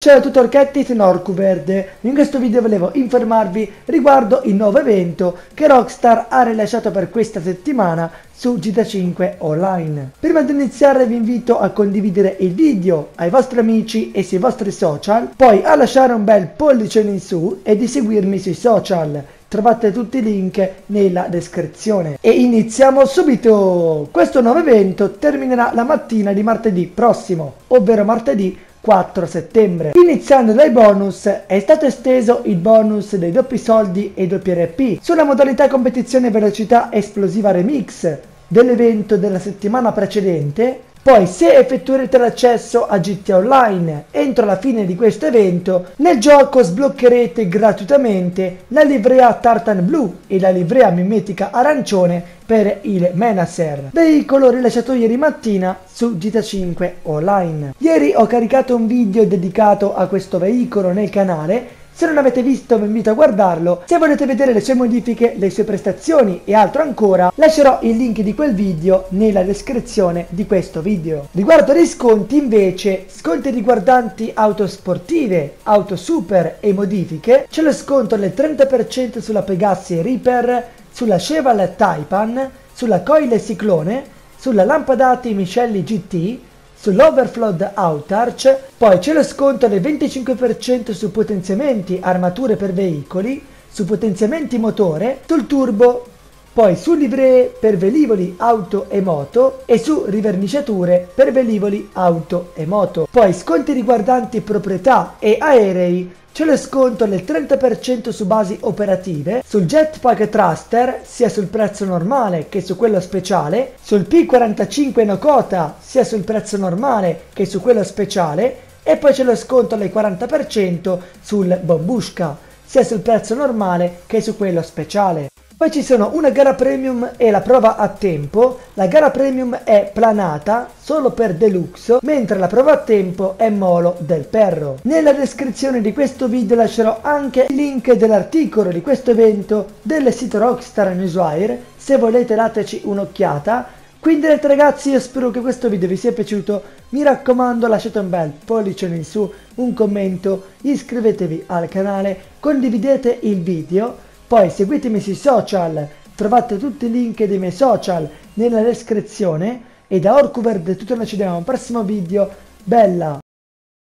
Ciao a tutti Orchetti, sono Orcuverde. In questo video volevo informarvi riguardo il nuovo evento che Rockstar ha rilasciato per questa settimana su GTA 5 Online. Prima di iniziare vi invito a condividere il video ai vostri amici e sui vostri social, poi a lasciare un bel pollice in su e di seguirmi sui social. Trovate tutti i link nella descrizione. E iniziamo subito! Questo nuovo evento terminerà la mattina di martedì prossimo, ovvero martedì 4 settembre. Iniziando dai bonus, è stato esteso il bonus dei doppi soldi e doppi RP sulla modalità competizione velocità esplosiva remix dell'evento della settimana precedente poi se effettuerete l'accesso a GTA Online entro la fine di questo evento, nel gioco sbloccherete gratuitamente la livrea tartan blu e la livrea mimetica arancione per il Menacer, veicolo rilasciato ieri mattina su GTA 5 Online. Ieri ho caricato un video dedicato a questo veicolo nel canale se non avete visto vi invito a guardarlo, se volete vedere le sue modifiche, le sue prestazioni e altro ancora, lascerò il link di quel video nella descrizione di questo video. Riguardo ai sconti invece, sconti riguardanti auto sportive, auto super e modifiche, c'è lo sconto del 30% sulla Pegassi Reaper, sulla Chevrolet Taipan, sulla Coile Ciclone, sulla Lampadati Michelli GT, Sull'Overflood Outarch poi c'è lo sconto del 25% su potenziamenti armature per veicoli, su potenziamenti motore, sul turbo, poi su livree per velivoli auto e moto e su riverniciature per velivoli auto e moto. Poi sconti riguardanti proprietà e aerei c'è lo sconto del 30% su basi operative, sul Jetpack Thruster sia sul prezzo normale che su quello speciale, sul P45 Nokota sia sul prezzo normale che su quello speciale e poi c'è lo sconto del 40% sul Bombushka sia sul prezzo normale che su quello speciale. Poi ci sono una gara premium e la prova a tempo. La gara premium è planata solo per deluxe, mentre la prova a tempo è molo del perro. Nella descrizione di questo video lascerò anche il link dell'articolo di questo evento del sito Rockstar Newswire, se volete dateci un'occhiata. Quindi ragazzi io spero che questo video vi sia piaciuto, mi raccomando lasciate un bel pollice in su, un commento, iscrivetevi al canale, condividete il video poi seguitemi sui social, trovate tutti i link dei miei social nella descrizione e da Orcuverde tutto noi ci vediamo al prossimo video. Bella!